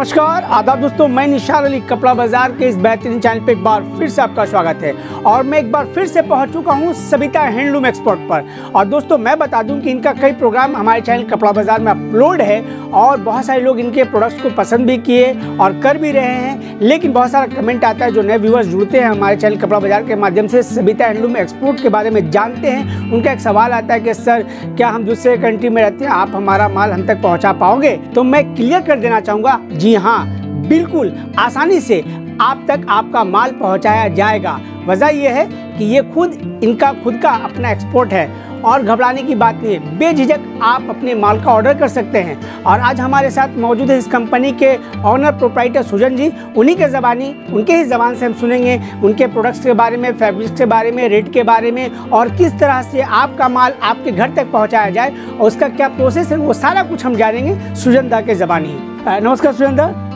नमस्कार, आदाब दोस्तों, मैं निशार अली, कपड़ा बाज़ार के इस बेहतरीन चैनल पे एक बार फिर से आपका स्वागत है। और मैं एक बार फिर से पहुँच चुका हूँ सबिता हैंडलूम एक्सपोर्ट पर। और दोस्तों, मैं बता दूँ कि इनका कई प्रोग्राम हमारे चैनल कपड़ा बाज़ार में अपलोड है और बहुत सारे लोग इनके प्रोडक्ट्स को पसंद भी किए और कर भी रहे हैं। लेकिन बहुत सारा कमेंट आता है, जो नए व्यूअर्स जुड़ते हैं हमारे चैनल कपड़ा बाज़ार के माध्यम से, सबिता हैंडलूम एक्सपोर्ट के बारे में जानते हैं। उनका एक सवाल आता है कि, सर, क्या हम दूसरे कंट्री में रहते हैं? आप हमारा माल हम तक पहुँचा पाओगे? तो मैं क्लियर कर देना चाहूँगा, जी हाँ बिल्कुल आसानी से आप तक आपका माल पहुँचाया जाएगा। वजह यह है कि ये खुद, इनका खुद का अपना एक्सपोर्ट है। और घबराने की बात नहीं है, बेझिझक आप अपने माल का ऑर्डर कर सकते हैं। और आज हमारे साथ मौजूद है इस कंपनी के ऑनर प्रोप्राइटर सुजन जी। उन्हीं के ज़बानी, उनके ही ज़बान से हम सुनेंगे उनके प्रोडक्ट्स के बारे में फैब्रिक्स के बारे में रेट के बारे में और किस तरह से आपका माल आपके घर तक पहुँचाया जाए और उसका क्या प्रोसेस है, वो सारा कुछ हम जानेंगे सुजन दा के ज़बानी। नमस्कार सुजन दा।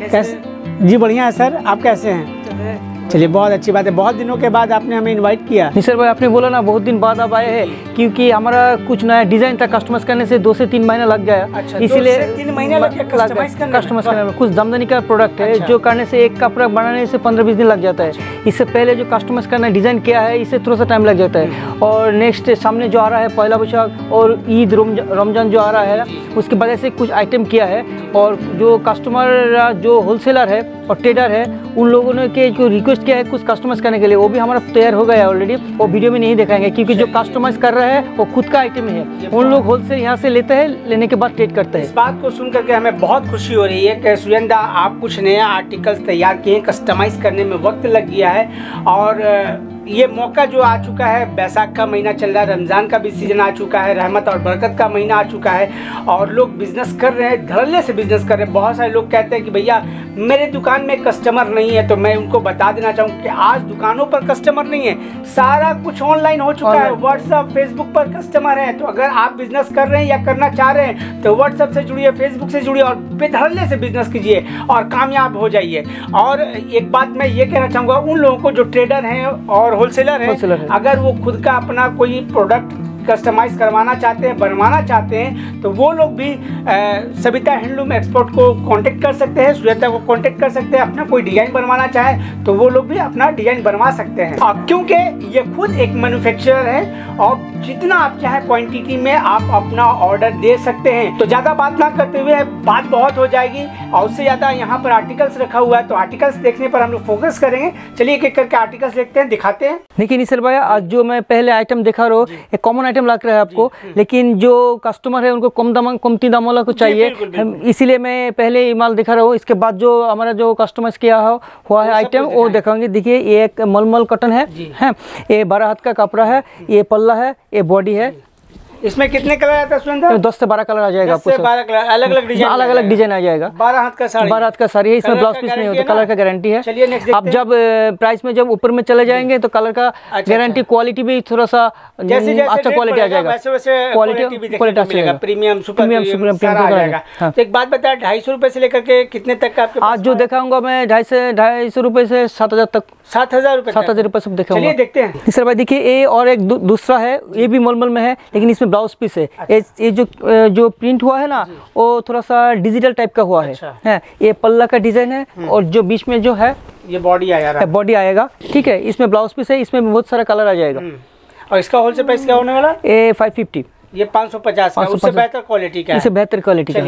कैसे? जी बढ़िया है सर। आप कैसे हैं। चलिए बहुत अच्छी बात है। बहुत दिनों के बाद आपने हमें इनवाइट किया। निसर भाई आपने बोला ना बहुत दिन बाद आप आए हैं क्योंकि हमारा कुछ नया डिज़ाइन था कस्टमाइज करने से दो से तीन महीना लग गया। अच्छा, से तीन महीने लग गया customize करने में? कस्टमाइज करने में। कुछ दमदनी का प्रोडक्ट है अच्छा। जो करने से एक कपड़ा बनाने से पंद्रह बीस दिन लग जाता है। इससे पहले जो कस्टमाइज करना डिज़ाइन किया है इससे थोड़ा सा टाइम लग जाता है। और नेक्स्ट सामने जो आ रहा है पहला बैसाख और ईद रमज़ान जो आ रहा है उसके वजह से कुछ आइटम किया है। और जो कस्टमर जो होलसेलर है और ट्रेडर है उन लोगों ने के जो रिक्वेस्ट किया है कुछ कस्टमाइज करने के लिए वो भी हमारा तैयार हो गया है ऑलरेडी वो वीडियो में नहीं दिखाएँगे क्योंकि जो कस्टमाइज कर रहा है वो खुद का आइटम है उन लोग होलसेल यहाँ से लेते हैं लेने के बाद ट्रेड करते हैं। इस बात को सुन करके हमें बहुत खुशी हो रही है कि सुरेंद्र आप कुछ नया आर्टिकल्स तैयार किए हैं कस्टमाइज करने में वक्त लग गया है और ये मौका जो आ चुका है बैसाख का महीना चल रहा है रमज़ान का भी सीज़न आ चुका है रहमत और बरकत का महीना आ चुका है और लोग बिज़नेस कर रहे हैं धड़ल्ले से बिज़नेस कर रहे हैं। बहुत सारे लोग कहते हैं कि भैया मेरे दुकान में कस्टमर नहीं है तो मैं उनको बता देना चाहूँ कि आज दुकानों पर कस्टमर नहीं है। सारा कुछ ऑनलाइन हो चुका है। व्हाट्सअप फेसबुक पर कस्टमर हैं। तो अगर आप बिज़नेस कर रहे हैं या करना चाह रहे हैं तो व्हाट्सअप से जुड़िए फेसबुक से जुड़िए और बेधड़ल्ले से बिज़नेस कीजिए और कामयाब हो जाइए। और एक बात मैं ये कहना चाहूँगा उन लोगों को जो ट्रेडर हैं और होलसेलर है। अगर वो खुद का अपना कोई प्रोडक्ट कस्टमाइज करवाना चाहते हैं बनवाना चाहते हैं तो वो लोग भी सबिता हैंडलूम एक्सपोर्ट को कांटेक्ट कर सकते हैं सुजाता को कांटेक्ट कर सकते हैं अपना कोई डिज़ाइन बनवाना चाहे तो वो लोग भी अपना डिज़ाइन बनवा सकते हैं। और क्योंकि ये खुद एक मैन्युफैक्चरर है और जितना आप चाहे क्वांटिटी में आप अपना ऑर्डर दे सकते हैं। तो ज़्यादा बात ना करते हुए बात बहुत हो जाएगी और उससे ज़्यादा यहाँ पर आर्टिकल्स रखा हुआ है तो आर्टिकल्स देखने पर हम लोग फोकस करेंगे। चलिए एक एक करके आर्टिकल्स देखते हैं दिखाते हैं। देखिए निसर भाई आज जो मैं पहले आइटम दिखा रहा हूँ एक कॉमन आइटम लग रहा है आपको लेकिन जो कस्टमर है उनको कम दाम कमती दाम वाला को चाहिए। इसीलिए मैं पहले ये माल दिखा रहा हूँ। इसके बाद जो हमारा जो कस्टमाइज किया हो हुआ है आइटम वो दिखाएँगे। दिखाएँगे देखिए ये एक मलमल कटन है हैं? ये बारह हाथ का कपड़ा है ये पल्ला है ये बॉडी है इसमें कितने कलर आता है सुरेंद्र? दस से बारह कलर आ जाएगा आपको बारह कलर अलग अलग डिज़ाइन अलग अलग डिज़ाइन आ जाएगा। बारह हाथ का साड़ी। बारह हाथ का साड़ी है इसमें ब्लाउज पीस नहीं होता कलर का गारंटी है। आप जब प्राइस में जब ऊपर में चले जाएँगे तो कलर का अच्छा। गारंटी क्वालिटी भी थोड़ा सा अच्छा क्वालिटी आ जाएगा। क्वालिटी क्वालिटी अच्छा। प्रीमियम सुपर प्रीमियम, हाँ। एक बात बता ढाई सौ रुपए से लेकर के कितने तक का आपके आज जो देखाऊँगा मैं ढाई से ढाई सौ रुपये से सात हज़ार तक। सात हज़ार रुपए सात हज़ार रुपये सब दिखाऊँगा। चलिए देखते हैं। भाई देखिए ये और एक दूसरा है ये भी मलमल में है लेकिन इसमें ब्लाउज पीस है। ये ये जो जो प्रिंट हुआ है ना वो थोड़ा सा डिजिटल टाइप का हुआ अच्छा। है। अच्छा। हैं, ये पल्ला का डिज़ाइन है और जो बीच में जो है ये बॉडी आया रहा। बॉडी आएगा। ठीक है इसमें ब्लाउज पीस है इसमें बहुत सारा कलर आ जाएगा। हम्म। और इसका होलसेल प्राइस क्या होने वाला? ये फाइव फिफ्टी ये पाँच सौ पचास। उससे बेहतर क्वालिटी का इससे बेहतर क्वालिटी का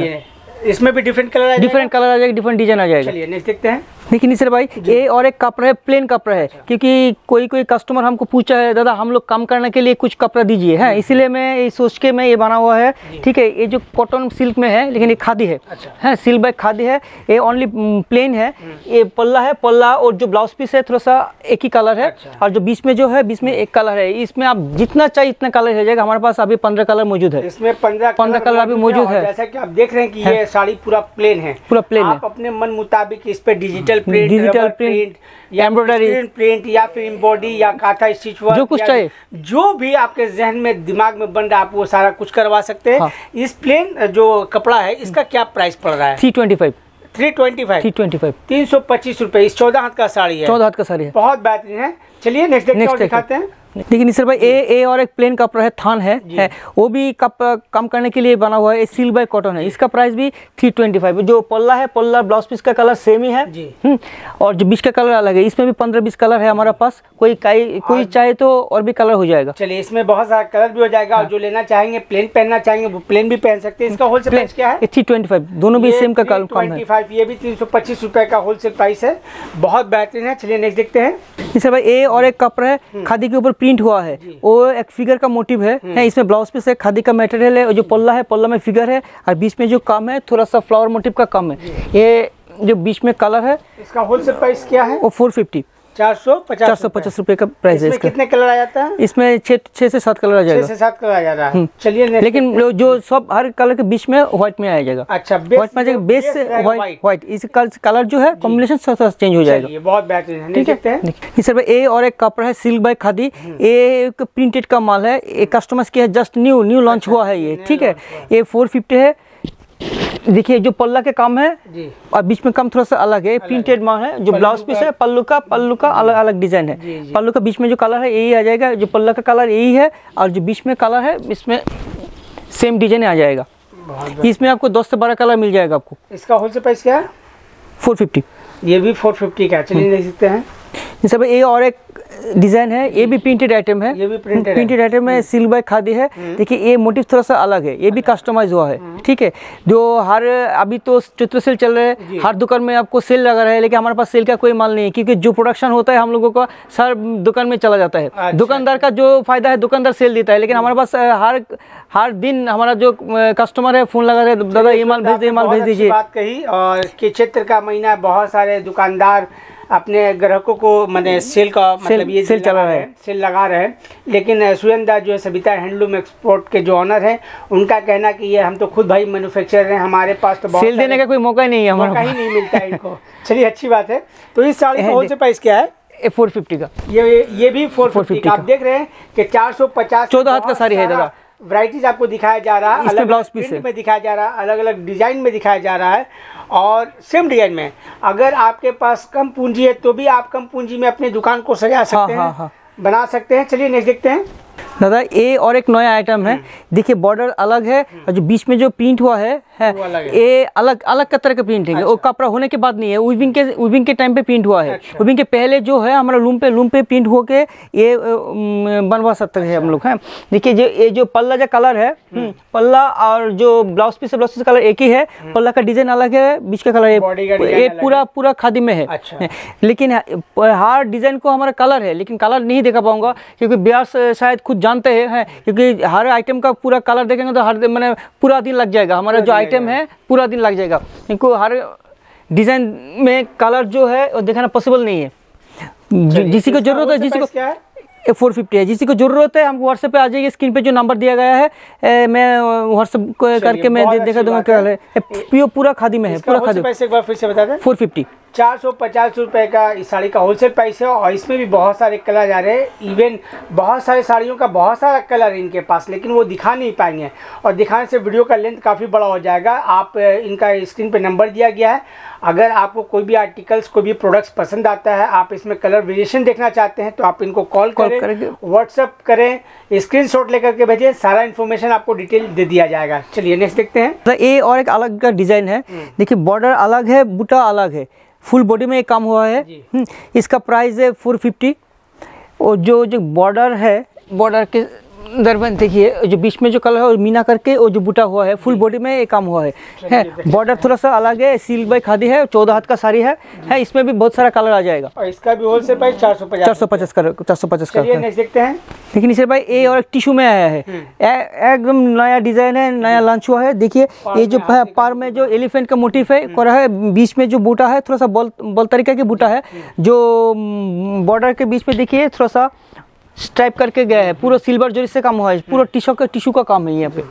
इसमें भी डिफरेंट कलर डिफरेंट कलर आ जाएगा डिफरेंट डिज़ाइन आ जाएगा। चलिए नेक्स्ट देखते हैं। लेकिन सर भाई ये और एक कपड़ा है प्लेन कपड़ा है। क्योंकि कोई कोई कस्टमर हमको पूछा है दादा हम लोग कम करने के लिए कुछ कपड़ा दीजिए है? इसीलिए मैं ये सोच के मैं ये बना हुआ है। ठीक है ये जो कॉटन सिल्क में है लेकिन ये खादी है। अच्छा। है सिल्क बैग खादी है ये ओनली प्लेन है। ये पल्ला है पल्ला और जो ब्लाउज पीस है थोड़ा सा एक ही कलर है। अच्छा। और जो बीच में जो है बीच में एक कलर है। इसमें आप जितना चाहिए इतना कलर हो जाएगा। हमारे पास अभी पंद्रह कलर मौजूद है। इसमें पंद्रह 15 कलर अभी मौजूद है। जैसा कि आप देख रहे हैं कि ये साड़ी पूरा प्लेन है। पूरा प्लेन है। अपने मन मुताबिक इस पे digital print digital print embroidery print print या फिर एम्बॉडी या काथा स्टिच वर्क जो कुछ चाहिए। जो भी आपके जहन में दिमाग में बन रहा है आप वो सारा कुछ करवा सकते हैं। हाँ। इस प्लेन जो कपड़ा है इसका क्या प्राइस पड़ रहा है? Three twenty five three twenty three five twenty five तीन सौ पच्चीस रुपए। इस चौदह हाथ का साड़ी है। चौदह हाथ का साड़ी है। बहुत बेहतरीन है। चलिए नेक्स्ट देखते और देखते हैं। देखिए निसर भाई ए ए और एक प्लेन कपड़ा है थान है, है। वो भी कप कम करने के लिए बना हुआ है सिल बाय कॉटन है। इसका प्राइस भी थ्री ट्वेंटी फाइव। जो पल्ला है पल्ला ब्लाउज पीस का कलर सेम ही है। जी। हम्म, और जो बीच का कलर अलग है इसमें भी पंद्रह बीस कलर है हमारे पास। कोई काई कोई चाहे तो और भी कलर हो जाएगा। चलिए इसमें बहुत सारा कलर भी हो जाएगा। हाँ। और जो लेना चाहेंगे प्लेन पहनना चाहेंगे वो प्लेन भी पहन सकते हैं। इसका होलसेल प्राइस क्या है? Three twenty five. दोनों भी सेम का कलर है। 25 ये भी तीन सौ पच्चीस रुपए का होलसेल प्राइस है। बहुत बेहतरीन है। चलिए नेक्स्ट देखते हैं। जैसे भाई ए और एक कपड़ा है। खादी के ऊपर प्रिंट हुआ है। वो एक फिगर का मोटिव है, है इसमें ब्लाउज पे से खादी का मटेरियल है और जो पल्ला है पल्ला में फिगर है और बीच में जो काम है थोड़ा सा फ्लावर मोटिव का काम है। ये जो बीच में कलर है इसका होलसेल प्राइस क्या है? वो फोर फिफ्टी चार सौ पचास चार सौ पचास रुपये का प्राइस है इसमें कितने कलर आ जाता है? इसमें छः छः से सात कलर आ छह जाएगा से सात कलर आ जा रहा है चलिए लेकिन जो- सब हर कलर के बीच में व्हाइट में आ जाएगा। अच्छा व्हाइट में आ जाएगा। बेस से व्हाइट व्हाइट इस कलर जो है कॉम्बिनेशन थोड़ा चेंज हो जाएगा। बहुत बेहतरीन है। ठीक है? सर ए और एक कपड़ा है सिल्क बाय खादी। ए एक प्रिंटेड का माल है। कस्टमर्स के है जस्ट न्यू न्यू लॉन्च हुआ है ये। ठीक है? ये फोर फिफ्टी है। देखिए जो पल्ला के काम है जी। और बीच में काम थोड़ा सा अलग है प्रिंटेड माल है जो ब्लाउज पीस है पल्लू का पल्लू का अलग अलग डिज़ाइन है। पल्लू का बीच में जो कलर है यही आ जाएगा जो पल्ला का कलर यही है और जो बीच में कलर है इसमें सेम डिज़ाइन आ जाएगा। इसमें आपको दस से बारह कलर मिल जाएगा आपको। इसका होलसेल प्राइस क्या है? Four fifty. ये भी फोर फिफ्टी का चलिए देख सकते हैं। भाई ये और एक डिज़ाइन है ये भी प्रिंटेड आइटम है। ये भी है। प्रिंटेड आइटम है सिल्क बाय खादी है। देखिए ये मोटिव थोड़ा सा अलग है ये भी कस्टमाइज हुआ है ठीक है? जो हर अभी तो चित्र सेल चल रहा है हर दुकान में आपको सेल लगा रहा है लेकिन हमारे पास सेल का कोई माल नहीं है क्योंकि जो प्रोडक्शन होता है हम लोगों का सर दुकान में चला जाता अच्छा। है दुकानदार का जो फ़ायदा है दुकानदार सेल देता है लेकिन हमारे पास हर हर दिन हमारा जो कस्टमर है फ़ोन लगा रहे दादा ये माल भेज दीजिए माल भेज दीजिए। बात कही और के क्षेत्र का महीना बहुत सारे दुकानदार अपने ग्राहकों को मैंने सेल का मतलब ये सेल चला रहे हैं, सेल लगा रहे हैं। लेकिन सुरेंद्र जो है सविता हैंडलूम एक्सपोर्ट के जो ऑनर हैं उनका कहना कि ये हम तो खुद भाई मैन्युफैक्चरर हैं हमारे पास तो सेल देने का कोई मौका ही नहीं है मौका हमारा ही नहीं मिलता है इनको। चलिए अच्छी बात है। तो इस साड़ी का होलसेल प्राइस क्या है? फोर फिफ्टी का। ये ये भी फोर 450 फिफ्टी आप देख रहे हैं कि चार सौ पचास 14 हाथ का साड़ी है दादा। वैरायटीज आपको दिखाया जा रहा है अलग ब्लाउज अलग पीस प्रिंट में दिखाया जा रहा है अलग अलग डिज़ाइन में दिखाया जा रहा है और सेम डिज़ाइन में। अगर आपके पास कम पूंजी है तो भी आप कम पूंजी में अपनी दुकान को सजा सकते हाँ, हैं हाँ। बना सकते हैं। चलिए नेक्स्ट देखते हैं। दादा ये और एक नया आइटम है। देखिए बॉर्डर अलग है और जो बीच में जो प्रिंट हुआ है है वो अलग ये अलग अलग का तरह का प्रिंट है। वो कपड़ा होने के बाद नहीं है वीविंग के वीविंग के टाइम पे प्रिंट हुआ है। अच्छा। वीविंग के पहले जो है हमारा लूम पे लूम पे प्रिंट होके ये बनवा सकते हैं हम लोग हैं। देखिए जो ये जो पल्ला जो कलर है हम्म, पल्ला और जो blouse piece blouse piece colour एक ही है। पल्ला का डिज़ाइन अलग है बीच का कलर ये पूरा पूरा खादी में है। अच्छा। लेकिन हर डिज़ाइन को हमारा कलर है लेकिन कलर नहीं देखा पाऊँगा क्योंकि बिहार शायद खुद जानते हैं क्योंकि हर आइटम का पूरा कलर देखेंगे तो हर मैंने पूरा दिन लग जाएगा। हमारा जो आइटम है पूरा दिन लग जाएगा। इनको हर डिज़ाइन में कलर जो है वो दिखाना पॉसिबल नहीं है। जिसी को ज़रूरत है जिसी को फोर फिफ्टी है? जिसी को ज़रूरत है हमको व्हाट्सएप पे आ जाइए स्क्रीन पे जो नंबर दिया गया है ए, मैं व्हाट्सएप करके मैं देखा दूँगा क्या है। पूरा खादी में है पूरा खादी प्राइस एक बार फिर से बता दें। फोर फिफ्टी चार सौ पचास रुपये का इस साड़ी का होलसेल प्राइस है और इसमें भी बहुत सारे कलर आ रहे हैं। इवन बहुत सारे साड़ियों का बहुत सारा कलर है इनके पास लेकिन वो दिखा नहीं पाएँगे। और दिखाने से वीडियो का लेंथ काफ़ी बड़ा हो जाएगा। आप इनका स्क्रीन पे नंबर दिया गया है। अगर आपको कोई भी आर्टिकल्स कोई भी प्रोडक्ट्स पसंद आता है आप इसमें कलर वेरिएशन देखना चाहते हैं तो आप इनको कॉल करें व्हाट्सअप करें स्क्रीन शॉट लेकर के भेजें सारा इन्फॉर्मेशन आपको डिटेल दे दिया जाएगा। चलिए नेक्स्ट देखते हैं। तो ये और एक अलग का डिज़ाइन है। देखिए बॉर्डर अलग है बूटा अलग है। फुल बॉडी में ये काम हुआ है। हम्म, इसका प्राइस है फोर फिफ्टी और जो जो बॉर्डर है बॉर्डर के दरमियान देखिए जो बीच में जो कलर है वो मीना करके वो जो बूटा हुआ है फुल बॉडी में ये काम हुआ है। है बॉर्डर थोड़ा सा अलग है सिल्क बाई खादी है चौदह हाथ का साड़ी है। है इसमें भी बहुत सारा कलर आ जाएगा। और इसका भी होलसेल प्राइस चार सौ चार पचास सौ पचास का चार सौ पचास का चलिए है। देखते हैं। लेकिन इसे भाई ये और टिश्यू में आया है। एकदम नया डिज़ाइन है नया लॉन्च हुआ है। देखिए ये जो पार में जो एलिफेंट का मोटिव है करा है बीच में जो बूटा है थोड़ा सा बॉल बॉल तरीके के बूटा है। जो। बॉर्डर के बीच में देखिए थोड़ा सा स्ट्राइप करके गया है पूरा सिल्वर जरी से काम हुआ है पूरा टिश्यू का टिश्यू का काम है यहाँ पे।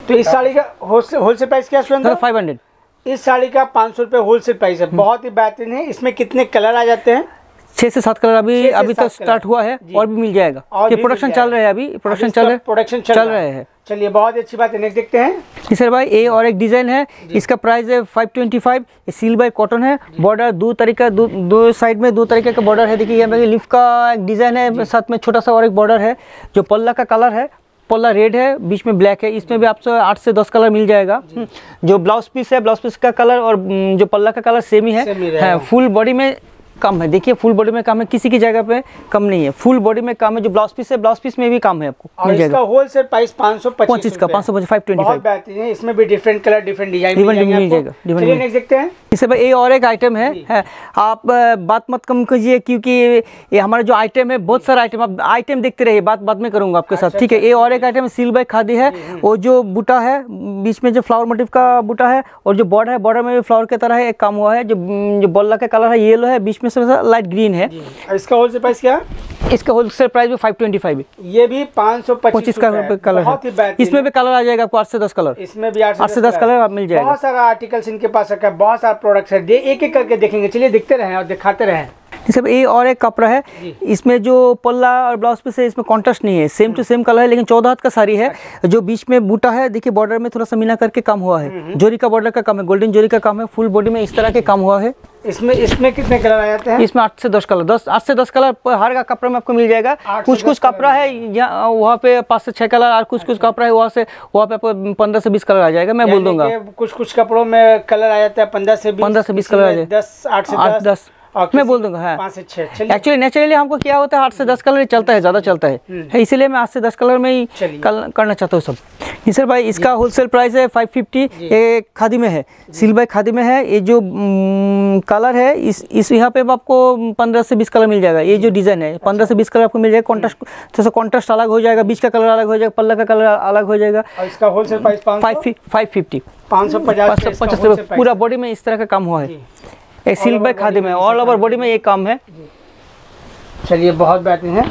तो इस साड़ी का होलसेल प्राइस क्या सुरेंद्र? फाइव हंड्रेड इस साड़ी का पाँच सौ रुपये होलसेल प्राइस है। बहुत ही बेहतरीन है। इसमें कितने कलर आ जाते हैं? छह से सात कलर अभी अभी सात तो स्टार्ट हुआ है और भी मिल जाएगा। ये प्रोडक्शन चल। रहा है अभी। प्रोडक्शन चल रहा है। प्रोडक्शन चल रहे हैं। चलिए बहुत ही अच्छी बात है। नेक्स्ट देखते हैं। जी सर भाई ये और एक डिज़ाइन है। इसका प्राइस है 525 ये सील बाय कॉटन है। बॉर्डर दो तरीका दो दो साइड में दो तरीके का बॉर्डर है। देखिए यहाँ पे लिफ का एक डिज़ाइन है। साथ में छोटा सा और एक बॉर्डर है जो पल्ला का कलर है। पल्ला रेड है बीच में ब्लैक है। इसमें भी आपसे आठ से दस कलर मिल जाएगा। जो। ब्लाउज पीस है ब्लाउज पीस का कलर और जो पल्ला का कलर सेम ही है। ही। हाँ, फुल बॉडी में कम है। देखिए फुल बॉडी में काम है किसी की जगह पे कम नहीं है। फुल बॉडी में काम है जो ब्लाउज पीस है ब्लाउज पीस में भी काम है आपको। और सेल होलसेल प्राइस पाँच सौ पच्चीस का पाँच सौ पच्चीस फाइव ट्वेंटी इसमें भी डिफरेंट कलर डिफरेंट डिज़ाइन मिल जाएगा, देखते हैं। इसे भाई ये और एक आइटम है, है। आप बात मत कम कीजिए क्योंकि ये हमारा जो आइटम है बहुत सारा आइटम आप आइटम देखते रहिए बात बाद में करूँगा आपके साथ। ठीक है ये और एक आइटम सील बाई खादी है। वो जो। बूटा है बीच में जो फ्लावर मोटिव का बूटा है और जो बॉर्डर है बॉर्डर में भी फ्लावर की तरह है एक काम हुआ है जो जो बल्ला का कलर है येलो है बीच में से लाइट ग्रीन है। इसका होलसेल प्राइस क्या? है इसका होलसेल प्राइस भी फाइव ट्वेंटी फाइव ये भी पाँच सौ पच्चीस का कलर है। इसमें भी कलर आ जाएगा आपको आठ से दस कलर इसमें भी आठ से दस कलर मिल जाएगा। बहुत सारा आर्टिकल्स इनके पास रखा है बहुत सारा प्रोडक्ट्स है। एक एक करके देखेंगे। चलिए देखते रहें और दिखाते रहें। सब ये और एक कपड़ा है। इसमें जो पल्ला और ब्लाउज पीस है इसमें कॉन्ट्रास्ट नहीं है। सेम टू सेम कलर है लेकिन चौदह हाथ का साड़ी है जो बीच में बूटा है देखिए बॉर्डर में थोड़ा सा मिला करके काम हुआ है। जोरी का बॉर्डर का काम है गोल्डन जोरी का काम है फुल बॉडी में इस तरह के काम हुआ है। इसमें इसमें कितने कलर आ जाते हैं? इसमें आठ से दस कलर दस आठ से दस कलर हर का कपड़ा में आपको मिल जाएगा। कुछ कुछ कपड़ा है यहाँ वहाँ पे पाँच से छह कलर और कुछ कुछ कपड़ा है वहाँ से वहाँ पे आपको पंद्रह से बीस कलर आ जाएगा मैं बोल दूँगा। कुछ कुछ कपड़ों में कलर आ जाता है पंद्रह से पंद्रह से बीस कलर आ जाएगा जाए। दस आठ से आठ दस। मैं बोल दूँगा हाँ। पाँच से छः एक्चुअली नेचुरली हमको क्या होता है आठ से दस कलर चलता है ज़्यादा चलता है। है, इसीलिए मैं आठ से दस कलर में ही कल, करना चाहता हूँ सब। जी सर भाई इसका होलसेल प्राइस है फाइव फिफ्टी ये खादी में है। सिल बाई खादी में है ये जो कलर है इस इस यहाँ पे आपको पंद्रह से बीस कलर मिल जाएगा। ये जो डिज़ाइन है पंद्रह से बीस कलर आपको मिल जाएगा। कॉन्ट्रास्ट थोड़ा सा कॉन्ट्रास्ट अलग हो जाएगा बीच का कलर अलग हो जाएगा पल्ला का कलर अलग हो जाएगा। इसका होलसेल प्राइस फाइव फिफ्टी पाँच सौ पचास पचास पूरा बॉडी में इस तरह का काम हुआ है। ये सिल्क बाई खादी में ऑल ओवर बॉडी में ये काम है। चलिए बहुत बेहतरीन है।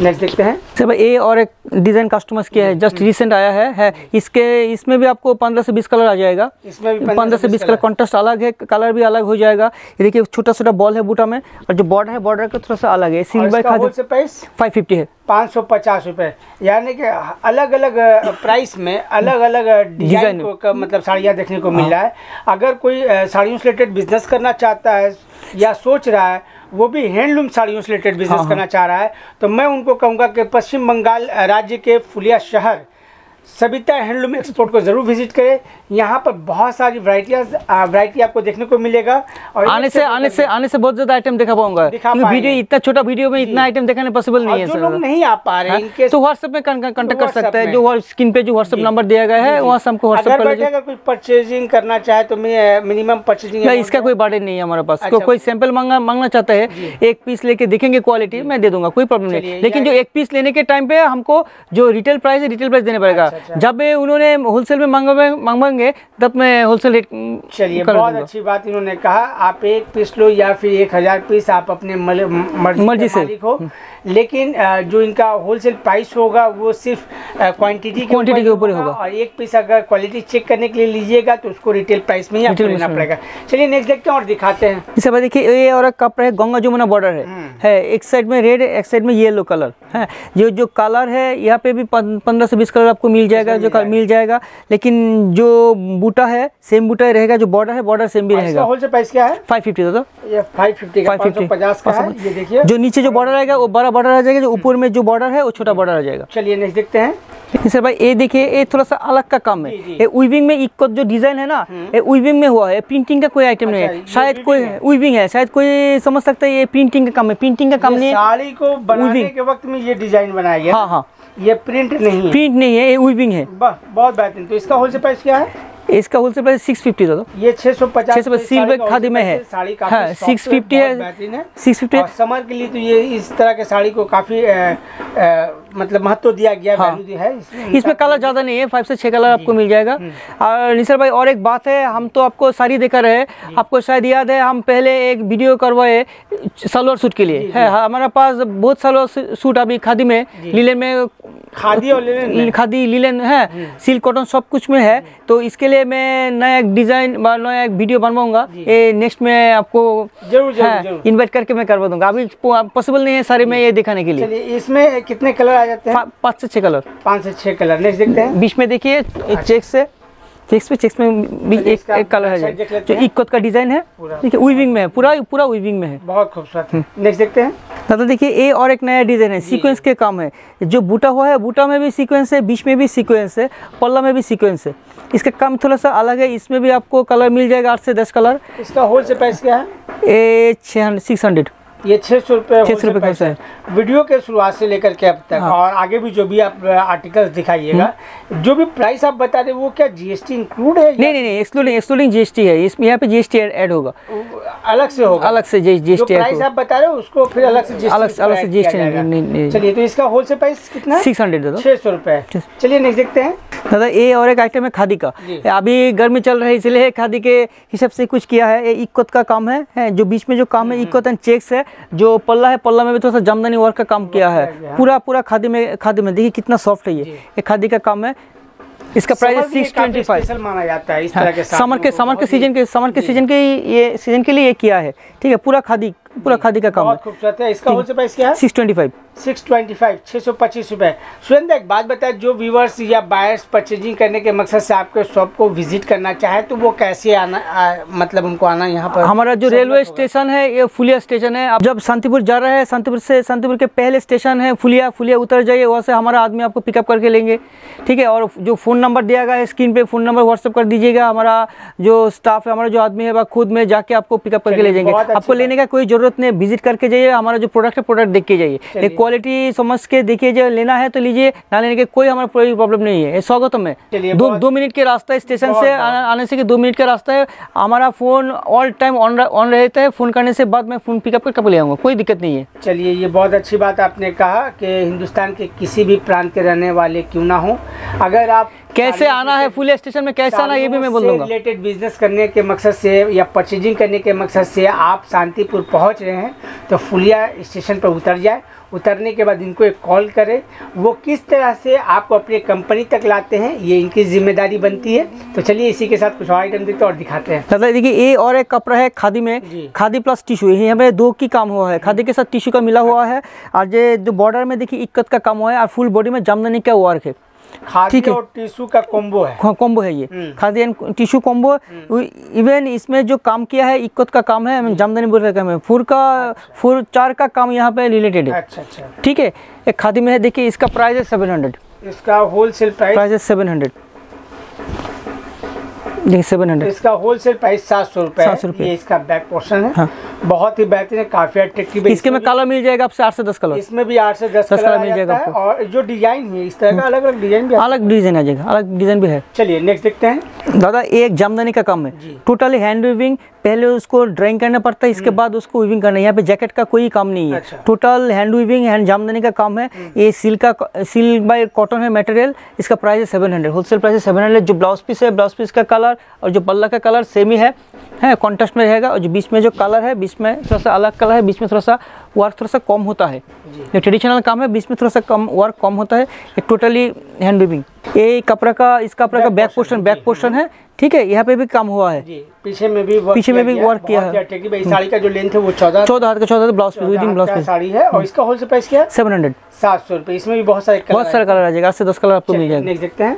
नेक्स्ट देखते हैं। सर भाई ये और एक डिज़ाइन कस्टमर्स किया है जस्ट रिसेंट आया है है। इसके इसमें भी आपको पंद्रह से बीस कलर आ जाएगा। इसमें भी पंद्रह से बीस कलर कॉन्ट्रास्ट अलग है कलर भी अलग हो जाएगा। ये देखिए छोटा छोटा बॉल है बूटा में और जो बॉर्डर है बॉर्डर का थोड़ा सा अलग है। Silver wholesale price five fifty है। पाँच सौ पचास रुपये यानी कि अलग अलग प्राइस में अलग अलग डिज़ाइन का मतलब साड़ियाँ देखने को मिल रहा है। अगर कोई साड़ियों से रिलेटेड बिज़नेस करना चाहता है या सोच रहा है वो भी हैंडलूम साड़ियों से रिलेटेड बिज़नेस हाँ, करना चाह रहा है। तो मैं उनको कहूँगा कि पश्चिम बंगाल राज्य के फुलिया शहर सबिता हैंडलूम एक्सपोर्ट को ज़रूर विज़िट करें। यहाँ पर बहुत सारी वराइटियाँ वराइटी आपको देखने को मिलेगा। और आने से आने से आने से बहुत ज़्यादा आइटम दिखा पाऊँगा। वीडियो इतना छोटा वीडियो में इतना आइटम दिखाना पॉसिबल नहीं है जो लोग नहीं आ पा रहे हैं? इनके तो व्हाट्सएप में कांटेक्ट कर सकते हैं। जो स्क्रीन पे जो व्हाट्सएप नंबर दिया गया है वहाँ से हमको व्हाट्सएप अगर कोई परचेजिंग करना चाहे तो मैं मिनिमम परचेजिंग इसका कोई बर्डन नहीं है हमारे पास। अच्छा। कोई सैंपल मांगना मांगना चाहता है एक पीस लेके देखेंगे क्वालिटी मैं दे दूँगा कोई प्रॉब्लम नहीं। लेकिन जो एक पीस लेने के टाइम पे हमको जो रिटेल प्राइस है रिटेल प्राइस देना पड़ेगा। अच्छा, अच्छा। जब उन्होंने होलसेल में मांगवा मांगेंगे तब मैं होलसेल रेट चलिए बहुत अच्छी बात इन्होंने कहा। आप एक पीस लो या फिर एक हज़ार पीस आप अपने मल- मर्ज़ी, मर्ज़ी से। मालिक हो। लेकिन जो इनका होलसेल प्राइस होगा वो सिर्फ़ क्वांटिटी के Quantity के ऊपर होगा। और एक पीस अगर क्वालिटी चेक करने के लिए लीजिएगा तो उसको रिटेल प्राइस में ही आपको लेना पड़ेगा। चलिए नेक्स्ट देखते हैं और दिखाते हैं। इसे भाई देखिए ये और कपड़ा है गंगा जमुना बॉर्डर है। हम्म। है एक साइड में रेड एक साइड में येलो कलर है जो जो कलर है यहाँ पे भी पंद्रह से बीस कलर आपको मिल जाएगा जो मिल जाएगा। लेकिन जो बूटा है सेम बूटा ही रहेगा जो बॉर्डर है बॉर्डर सेम भी रहेगा। होलसेल प्राइस क्या है? फाइव फिफ्टी दादा ये फाइव फिफ्टी सौ 550 पचास का है ये देखिए। जो नीचे जो बॉर्डर आएगा वो बड़ा बॉर्डर आ जाएगा जो ऊपर में जो बॉर्डर है वो छोटा बॉर्डर आ जाएगा। चलिए नेक्स्ट देखते हैं। सर भाई ये देखिए ये थोड़ा सा अलग का काम है। ये वीविंग में इक्को जो डिज़ाइन है ना ये वीविंग में हुआ है प्रिंटिंग का कोई आइटम नहीं अच्छा, है शायद कोई। वीविंग है शायद कोई समझ सकता है ये प्रिंटिंग का काम है। प्रिंटिंग का काम नहीं है साड़ी को बनाने के वक्त में ये डिज़ाइन बनाया गया हाँ हाँ। ये प्रिंट नहीं है। प्रिंट नहीं है ये वीविंग है। बहुत बेहतरीन। तो इसका होलसेल प्राइस क्या है? इसका होलसेल प्राइस सिक्स फिफ्टी दादा ये 650 छह सौ पचास सिल्वर खादी में है। साड़ी हाँ सिक्स फिफ्टी है। सिक्स फिफ्टी समर के लिए तो ये इस तरह के साड़ी को काफ़ी मतलब महत्व दिया गया हाँ। है इसमें इसमें कलर ज़्यादा नहीं है फाइव से छः कलर आपको मिल जाएगा। और निसर भाई और एक बात है हम तो आपको सारी देकर रहे आपको शायद याद है हम पहले एक वीडियो करवाए सलवार सूट के लिए। है हमारे पास बहुत सलवार सूट अभी खादी में लीलन में खादी और लिनन में। खादी लीलन है सिल्क कॉटन सब कुछ में है। तो इसके लिए मैं नया एक डिज़ाइन नया एक वीडियो बनवाऊँगा। ये नेक्स्ट में आपको ज़रूर इन्वाइट करके मैं करवा दूँगा। अभी पॉसिबल नहीं है सारे में ये दिखाने के लिए। इसमें कितने कलर आ जाते हैं। पाँच से छः कलर। पाँच से छह कलर। नेक्स्ट देखते हैं। बीच में देखिए चेक्स से चेक्स पे चेक्स में भी एक एक कलर अच्छा है जो हैं। इक्वत का डिज़ाइन है। देखिए वीविंग में है पूरा पूरा वीविंग में है। बहुत खूबसूरत हम्म। नेक्स्ट देखते हैं। दादा देखिए ये और एक नया डिज़ाइन है सीक्वेंस के काम है। जो बूटा हुआ है बूटा में भी सीक्वेंस है बीच में भी सीक्वेंस है पल्ला में भी सीक्वेंस है। इसका काम थोड़ा सा अलग है इसमें भी आपको कलर मिल जाएगा आठ से दस कलर। इसका होलसेल प्राइस क्या है? छः हंड्रेड सिक्स हंड्रेड। ये छह सौ रुपये 600 सौ रुपये का है। वीडियो के शुरुआत से लेकर के अब तक। हाँ। और आगे भी जो भी आप आर्टिकल्स दिखाइएगा जो भी प्राइस आप बता रहे वो क्या जीएसटी इंक्लूड है नहीं नहीं नहीं एक्सक्लूडिंग एक्सक्लूडिंग जीएसटी है। इसमें यहाँ पे जीएसटी ऐड होगा। अलग से होगा। अलग से जो जीएसटी प्राइस आप बता रहे हो उसको फिर अलग से अलग से- अलग से नहीं। चलिए तो इसका होलसेल प्राइस कितना सिक्स हंड्रेड छह सौ रुपये ठीक। चलिए नेक्स्ट देखते हैं। दादा ये और एक आइटम है खादी का। अभी गर्मी चल रही है इसलिए खादी के हिसाब से कुछ किया है। ये इक्वत का काम है, है जो बीच में जो काम है इक्वत एंड चेक्स है जो पल्ला है पल्ला में भी थोड़ा सा जामदानी वर्क का काम किया है। पूरा पूरा खादी में खादी में देखिए कितना सॉफ्ट है ये। ये खादी का काम है इसका प्राइस है सिक्स ट्वेंटी फाइव माना जाता है इस तरह के समर के समर के। सीज़न के समर के सीज़न के ये सीज़न के लिए ये किया है। ठीक है पूरा खादी पूरा खादी का काम है। खूबसूरत है। इसका होलसेल प्राइस क्या है? Six twenty five six twenty five छः सौ पच्चीस रुपये सुरेंद्र एक बात बताए जो व्यूवर्स या बायर्स परचेजिंग करने के मकसद से आपके शॉप को विज़िट करना चाहे तो वो कैसे आना आ, मतलब उनको आना यहाँ पर? हमारा जो रेलवे स्टेशन है ये फुलिया स्टेशन है। आप जब शांतिपुर जा रहे हैं शांतिपुर से शांतिपुर के पहले स्टेशन है फुलिया फुलिया उतर जाइए वहाँ से हमारा आदमी आपको पिकअप करके लेंगे। ठीक है और जो फ़ोन नंबर दिया गया है स्क्रीन पे फ़ोन नंबर व्हाट्सअप कर दीजिएगा। हमारा जो स्टाफ है हमारा जो आदमी है वह खुद में जाके आपको पिकअप करके ले जाएँगे। आपको लेने का कोई ज़रूरत नहीं विज़िट करके जाइए। हमारा जो प्रोडक्ट है प्रोडक्ट देख के जाइए। क्वालिटी समझ के देखिए जो लेना है तो लीजिए ना लेने के कोई हमारा कोई प्रॉब्लम नहीं है। ये स्वागतम है। दो दो मिनट के रास्ता है स्टेशन से आने से के दो मिनट का रास्ता है। हमारा phone all time on on रहता है। फ़ोन करने से बाद में फ़ोन पिकअप कर कब ले आऊँगा। कोई दिक्कत नहीं है। चलिए ये बहुत अच्छी बात आपने कहा कि हिंदुस्तान के किसी भी प्रांत के रहने वाले क्यों ना हो। अगर आप कैसे आना है फुल स्टेशन में कैसे आना ये भी मैं बोल दूँगा। रिलेटेड बिज़नेस करने के मकसद से या परचेजिंग करने के मकसद से आप शांतिपुर पहुँच रहे हैं तो फुलिया स्टेशन पर उतर जाए। उतरने के बाद इनको एक कॉल करें। वो किस तरह से आपको अपनी कंपनी तक लाते हैं ये इनकी ज़िम्मेदारी बनती है। तो चलिए इसी के साथ कुछ और आइटम देखते और दिखाते हैं। दादा देखिए ये और एक कपड़ा है खादी में। खादी प्लस टिश्यू ये हमें दो की काम हुआ है। खादी के साथ टिश्यू का मिला हुआ है। और ये जो बॉर्डर में देखिए इक्कत का काम हुआ है। और फुल बॉडी में जामदानी का वर्क है ठीक है। टिश्यू का कॉम्बो है। कॉम्बो है ये। हम्म। Khadi and tissue combo even इसमें जो काम किया है इक्कत का काम है जामदनी बुर का काम है फुर का फुर चार का काम यहाँ पे रिलेटेड है। अच्छा अच्छा। ठीक है? एक खादी में है देखिए इसका प्राइस है सेवन हंड्रेड इसका होलसेल प्राइस प्राइस है सेवन हंड्रेड सेवन हंड्रेड इसका होलसेल प्राइस सात सौ रुपये 700 रुपये। ये इसका बैक पोर्शन है। हाँ। बहुत ही बेहतरीन काफ़ी अट्रैक्टिव है। इसके में कलर मिल जाएगा आपसे आठ से दस कलर इसमें भी आठ से दस दस कलर मिल जाएगा। और जो डिज़ाइन है इस तरह का अलग अलग डिज़ाइन भी अलग डिज़ाइन आ जाएगा अलग डिज़ाइन भी है। है। चलिए नेक्स्ट देखते हैं। दादा एक जामदानी का काम है। टोटली हैंड वीविंग पहले उसको ड्राइंग करना पड़ता है इसके बाद उसको वीविंग करना है। यहाँ पे जैकेट का कोई काम नहीं है। Total hand weaving hand Jamdani का काम है। ये सिल्क का सिल्क बाय कॉटन है मटेरियल इसका प्राइस है सेवन हंड्रेड होलसेल प्राइस है सेवन हंड्रेड जो ब्लाउज पीस है ब्लाउज पीस का कलर और जो पल्ला का कलर सेम ही है। है कॉन्ट्रास्ट में रहेगा और जो बीच में जो कलर है बीच में थोड़ा सा अलग कलर है बीच में थोड़ा सा वर्क थोड़ा सा कम होता है। जी। ये ट्रेडिशनल काम है बीच में थोड़ा सा कम वर्क कम होता है। ये टोटली हैंड वीविंग ये कपड़ा का इस कपड़ा का बैक पोर्शन बैक पोर्शन है ठीक है यहाँ पे भी काम हुआ है। पीछे में भी वर्क पीछे में भी वर्क किया है। इस साड़ी का जो लेंथ है वो चौदह चौदह हाथ का चौदह blouse piece within blouse piece sari है और इसका होलसेल प्राइस क्या है? सेवन हंड्रेड सात सौ रुपये इसमें भी बहुत सारे बहुत सारे कलर आ जाएगा आठ से दस कलर आपको मिल जाएगा। नेक्स्ट देखते हैं।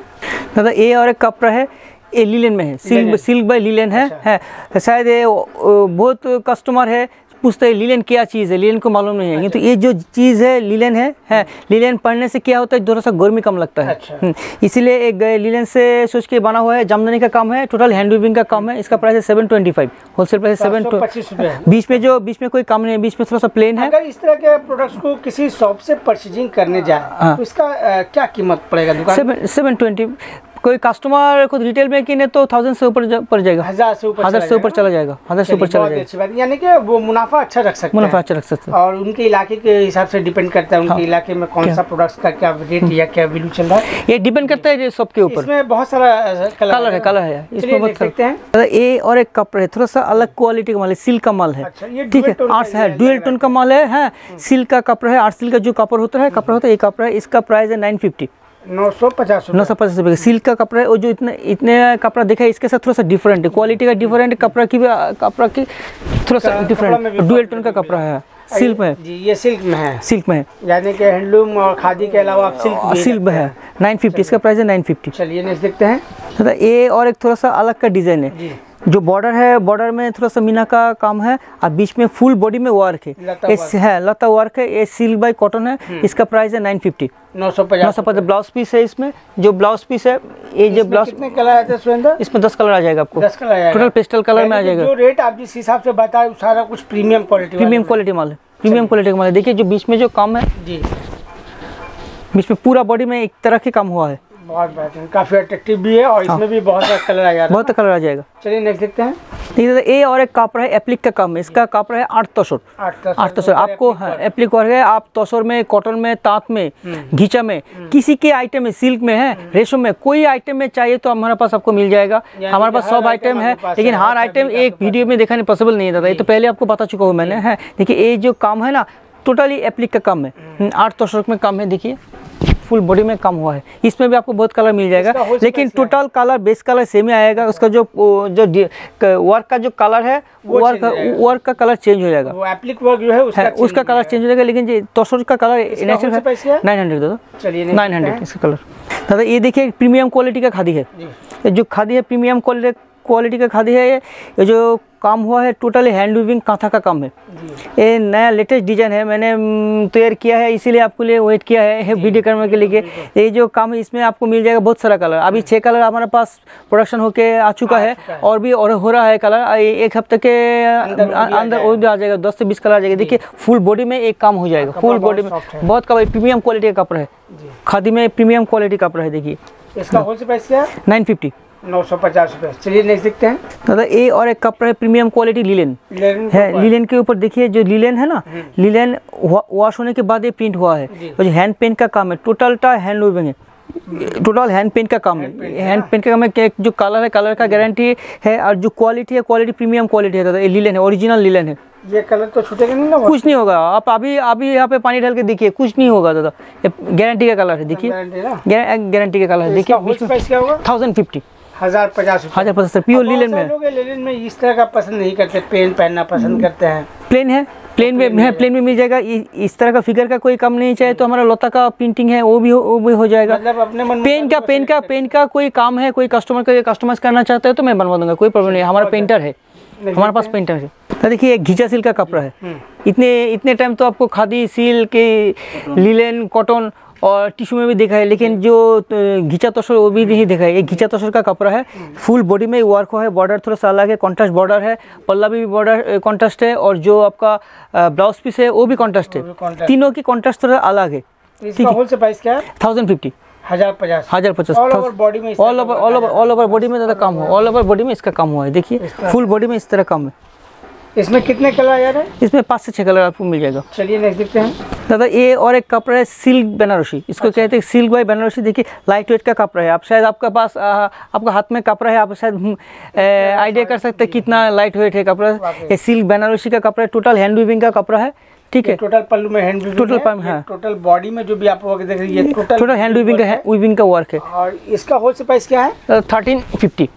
दादा ये और एक कपड़ा है ये लीलन में है। सिल्क सिल्क बाय लीलन है अच्छा। है। शायद ये बहुत कस्टमर है पूछते हैं लीलन क्या चीज़ है? लीलन को मालूम नहीं है। अच्छा। तो ये जो चीज़ है लीलन है है। लीलन पहनने से क्या होता है थोड़ा सा गर्मी कम लगता है। अच्छा। हम्म, इसीलिए एक लीलन से सोच के बना हुआ है जामदानी का काम है टोटल हैंड वीविंग का काम है। इसका प्राइस है seven twenty five wholesale price seven 725 बीच में जो बीच में कोई काम नहीं है बीच में थोड़ा सा प्लेन है। अगर इस तरह के प्रोडक्ट्स को किसी शॉप से परचेजिंग करने जाए हाँ। तो इसका क्या कीमत पड़ेगा सेवन ट्वेंटी कोई कस्टमर खुद रिटेल में किने तो थाउज़ेंड से ऊपर पड़ जाएगा। हज़ार से ऊपर हज़ार से ऊपर चला जाएगा। हज़ार से ऊपर चला जाएगा। अच्छी बात यानी कि वो मुनाफा अच्छा रख सकते मुनाफा अच्छा रख सकते हैं। और उनके इलाके के हिसाब से डिपेंड करता है उनके हाँ। इलाके में कौन सा प्रोडक्ट्स का क्या रेट या क्या वैल्यू चल रहा है। ये डिपेंड करता है ये सबके ऊपर। इसमें बहुत सारा कलर है कलर है। इसमें बहुत सकते हैं। ये और एक कपड़ा है थोड़ा सा अलग क्वालिटी का माल है सिल्क का माल है। अच्छा, ठीक है आर्ट्स है डुअल टोन का माल है हाँ। सिल्क का कपड़ा है आर्ट सिल्क का जो कपड़ा होता है कपड़ा होता है ये कपड़ा है इसका प्राइस है नाइन फिफ्टी नौ सौ पचास नौ सौ पचास रुपये सिल्क का कपड़ा है और जो इतने इतने कपड़ा देखा है इसके साथ थोड़ा सा डिफरेंट है। क्वालिटी का डिफरेंट कपड़ा की भी कपड़ा की थोड़ा सा डिफरेंट डुअल टोन का कपड़ा है। सिल्क में जी ये सिल्क में है। सिल्क में यानी कि हैंडलूम और खादी के अलावा आप सिल्क सिल्क में है। नाइन फिफ्टी इसका प्राइस है नाइन फिफ्टी चलिए नेक्स्ट देखते हैं। ये और एक थोड़ा सा अलग का डिज़ाइन है। जी बॉर्डर है बॉर्डर में थोड़ा सा मीना का काम है और बीच में फुल बॉडी में वर्क है। ये। है लता वर्क है ये सिल्क बाई कॉटन है इसका प्राइस है नाइन फिफ्टी नौ सौ नौ पचास ब्लाउज पीस है इसमें जो ब्लाउज पीस है ये जो ब्लाउज कितने कलर आते हैं सुरेंद्र? इसमें दस कलर आ जाएगा आपको। दस कलर आएगा टोटल पेस्टल कलर में आ जाएगा। जो रेट आप जिस हिसाब से बताए सारा कुछ प्रीमियम क्वालिटी प्रीमियम क्वालिटी माल है। प्रीमियम क्वालिटी का माल है। देखिए जो बीच में जो काम है जी। बीच में पूरा बॉडी में एक तरह के काम हुआ है। बहुत बेहतरीन काफ़ी अट्रैक्टिव भी है और इसमें भी बहुत सारा कलर आ जा रहा है बहुत कलर आ जाएगा। चलिए नेक्स्ट देखते हैं। ये और एक कपड़ा है एप्लिक का काम है। इसका कपड़ा है आठ तोसर आठ तोसर आपको हाँ, एप्लिक वर्क है आप तोसर में कॉटन में तांत में घीचा में किसी के आइटम में सिल्क में है रेशम में कोई आइटम में चाहिए तो हमारे पास आपको मिल जाएगा। हमारे पास सब आइटम है लेकिन हर आइटम एक वीडियो में दिखाने पॉसिबल नहीं है दादा। ये तो पहले आपको बता चुका हूँ मैंने है। देखिए ये जो काम है ना टोटली एप्लिक का काम है। आठ तोसर में काम है देखिए। फुल बॉडी में काम हुआ है। इसमें भी आपको बहुत कलर मिल जाएगा। लेकिन? Total colour base colour same ही आएगा। उसका जो जो वर्क का जो कलर है वर्क। वर्क का कलर चेंज हो जाएगा। एप्लिक वर्क जो है उसका है उसका कलर चेंज हो जाएगा लेकिन तोसर का कलर नेचुरल? नाइन हंड्रेड दादा नाइन हंड्रेड इसका कलर दादा ये देखिए प्रीमियम क्वालिटी का खादी है। जो। खादी है प्रीमियम क्वालिटी क्वालिटी का खादी है ये। जो काम हुआ है टोटली हैंड वीविंग कांथा का काम है। ये नया लेटेस्ट डिज़ाइन है मैंने तैयार किया है इसीलिए आपके लिए वेट किया है वीडियो करने के लिए। ये जो काम है इसमें आपको मिल जाएगा बहुत सारा कलर अभी छः कलर हमारे पास प्रोडक्शन होके आ चुका आ है है। और भी और हो रहा है कलर एक हफ़्ते के अंदर और भी आ जाएगा। वो भी आ जाएगा। दस से बीस कलर आ जाएगा। देखिए फुल बॉडी में एक काम हो जाएगा। फुल बॉडी में बहुत कपड़ा प्रीमियम क्वालिटी का कपड़ा है। खादी में प्रीमियम क्वालिटी का कपड़ा है देखिए। इसका होलसेल प्राइस क्या है? Nine fifty. नौ सौ पचास रुपये। चलिए नेक्स्ट देखते हैं। दादा ये और एक कपड़ा है प्रीमियम क्वालिटी लिलेन है। लीलन के ऊपर देखिए जो लीलन है ना लीलन वॉश होने के बाद ये प्रिंट हुआ है। और जो हैंड पेंट का काम है टोटल टा हैंड वीविंग है। टोटल हैंड पेंट का काम है। हैंड पेंट का काम है जो कलर है कलर का गारंटी है और जो क्वालिटी है क्वालिटी प्रीमियम क्वालिटी है दादा ये लीलन है ओरिजिनल लीलन है। ये कलर तो छूटेगा नहीं ना कुछ नहीं होगा। आप अभी अभी यहाँ पे पानी डाल के देखिए कुछ नहीं होगा दादा। ये गारंटी का कलर है देखिए। गारंटी का कलर है देखिए क्या होगा? थाउज़ेंड फिफ्टी हज़ार पचास हज़ार पचास प्योर लीलन में? लोग लेलिन में इस तरह का पसंद नहीं करते पेन पहनना पसंद करते हैं। प्लेन है? प्लेन में है प्लेन में मिल जाएगा। इस तरह का फिगर का कोई कम नहीं चाहिए तो हमारा लोता का प्रिंटिंग है वो भी हो, वो भी हो जाएगा। मतलब अपने मन पेन का पेन का पेन का कोई काम है कोई कस्टमर का कस्टमाइज करना चाहते हो तो मैं बनवा दूँगा कोई प्रॉब्लम नहीं हमारा पेंटर है। हमारे पास पेंटर है। तो देखिए घिचा सिल्क का कपड़ा है। इतने इतने टाइम तो आपको खादी सिल्क लीलन कॉटन और टिश्यू में भी देखा है लेकिन जो घिचा तसर वो भी नहीं देखा है। ये घिचा तसर का कपड़ा है फुल बॉडी में वर्क हुआ है बॉर्डर थोड़ा सा अलग है कॉन्ट्रास्ट बॉर्डर है पल्ला भी बॉर्डर कॉन्ट्रास्ट है और जो आपका ब्लाउज पीस है वो भी कॉन्ट्रास्ट है। तीनों की कॉन्ट्रास्ट थोड़ा अलग है। प्राइस क्या है? थाउज़ेंड फिफ्टी हज़ार पचास। हज़ार पचास। में all over all over all over body में ज़्यादा काम हुआ। ऑल ओवर बॉडी में इसका काम हुआ है। देखिए फुल बॉडी में इस तरह काम है। इसमें कितने कलर आ रहे हैं? इसमें पाँच से छः कलर आपको मिल जाएगा। चलिए नेक्स्ट देखते हैं। दादा ये और एक कपड़ा है सिल्क बनारसी। इसको अच्छा। कहते हैं सिल्क बाई बनारसी। देखिए लाइट वेट का कपड़ा है। आप शायद आपका पास आपका हाथ में कपड़ा है आप शायद आइडिया कर सकते हैं कितना लाइट वेट है कपड़ा। ये सिल्क बनारसी का कपड़ा है। टोटल हैंड वीविंग का कपड़ा है। ठीक है। टोटल पल्लू में हैंड पल्लू, हाँ। टोटल बॉडी में जो भी आप लोग देख रहे हैं टोटल टोटल हैंड वीविंग का है वीविंग का वर्क है। और इसका होलसेल प्राइस क्या है? थर्टीन फिफ्टी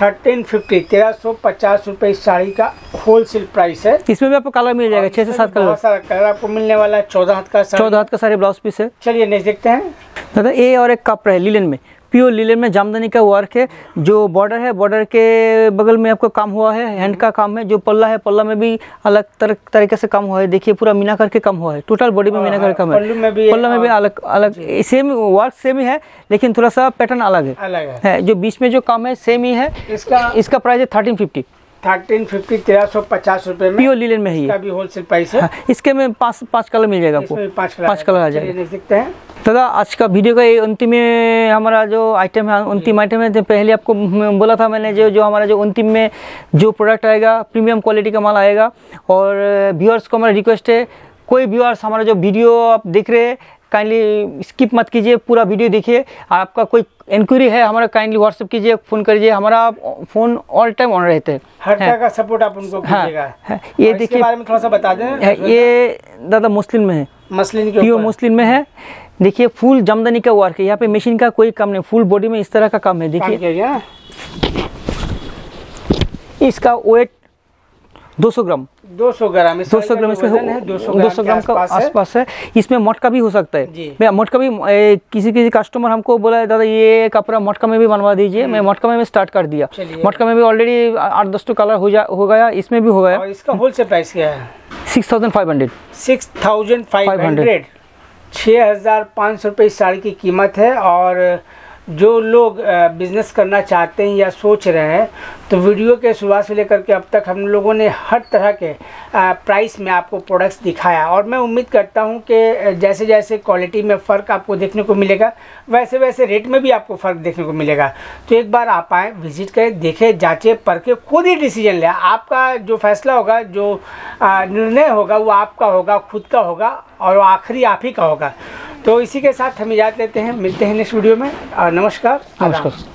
थर्टीन फिफ्टी तेरह सौ पचास रुपये इस साड़ी का होल सेल प्राइस है। इसमें भी आपको कलर मिल जाएगा छह से सात कलर सारा कलर आपको मिलने वाला है चौदह हाथ का चौदह हाथ का सारे ब्लाउज पीस है। चलिए नेक्स्ट देखते हैं। दादा ए और एक कप है लीलन में। प्योर लीलन में जामदानी का वर्क है जो बॉर्डर है बॉर्डर के बगल में आपको काम हुआ है हैंड का काम है जो पल्ला है पल्ला में भी अलग तरह तरीके से काम हुआ है। देखिए पूरा मीना करके काम हुआ है टोटल बॉडी में मीना करके काम है। पल्लू में भी पल्ला में भी अलग अलग सेम वर्क सेम ही है लेकिन थोड़ा सा पैटर्न अलग है। अलग है। है जो बीच में जो काम है सेम ही है। इसका इसका प्राइस है थर्टीन फिफ्टी थर्टीन फिफ्टी तेरह सौ पचास रुपये में। प्योर लीलन में है इसका भी होलसेल प्राइस है। हाँ, इसके में पाँच पाँच कलर मिल जाएगा आपको। पाँच कलर पाँच कलर आ जाएगा। नेक्स्ट देखते हैं। दादा आज का वीडियो का ये अंतिम में हमारा जो आइटम है अंतिम आइटम है तो पहले आपको बोला था मैंने जो जो हमारा जो अंतिम में जो प्रोडक्ट आएगा प्रीमियम क्वालिटी का माल आएगा। और व्यूअर्स को हमारा रिक्वेस्ट है कोई व्यूअर्स हमारा जो वीडियो आप देख रहे हैं काइंडली स्किप मत कीजिए पूरा वीडियो देखिए। आपका कोई इंक्वायरी है हमारा काइंडली व्हाट्सअप कीजिए फ़ोन करिए। हमारा फ़ोन ऑल टाइम ऑन रहते हैं। हर तरह का सपोर्ट आप उनको हाँ, हाँ, ये देखिए बारे में थोड़ा सा बता दें। ये दादा मुस्लिम में है। मसलिन के प्योर मुस्लिम में है। देखिए फुल जमदनी का वर्क है। यहाँ पे मशीन का कोई काम नहीं फुल बॉडी में इस तरह का काम है देखिए। इसका वेट 200 ग्राम। 200 ग्राम इस 200 ग्राम इसमें वज़न है 200 ग्राम, 200 ग्राम के आसपास है। इसमें मटका भी हो सकता है। मैं मटका भी ए, किसी किसी कस्टमर हमको बोला है दादा ये कपड़ा मटका में भी बनवा दीजिए। मैं मटका में स्टार्ट कर दिया। मटका में भी ऑलरेडी आठ दस तो कलर हो जा हो गया। इसमें भी हो गया। और इसका होलसेल प्राइस क्या है? Six thousand five hundred six thousand five hundred छः हज़ार पाँच सौ रुपये इस साड़ी की कीमत है और जो लोग बिज़नेस करना चाहते हैं या सोच रहे हैं तो वीडियो के शुरुआत से लेकर के अब तक हम लोगों ने हर तरह के प्राइस में आपको प्रोडक्ट्स दिखाया। और मैं उम्मीद करता हूँ कि जैसे जैसे क्वालिटी में फ़र्क आपको देखने को मिलेगा वैसे वैसे रेट में भी आपको फ़र्क देखने को मिलेगा। तो एक बार आप आएँ विज़िट करें, देखें, जांचें, परखें, खुद ही डिसीज़न लें। आपका जो फैसला होगा, जो निर्णय होगा, वो आपका होगा, खुद का होगा, और आखिरी आप ही का होगा। तो इसी के साथ हम इजाज़त लेते हैं। मिलते हैं नेक्स्ट वीडियो में। नमस्कार। नमस्कार।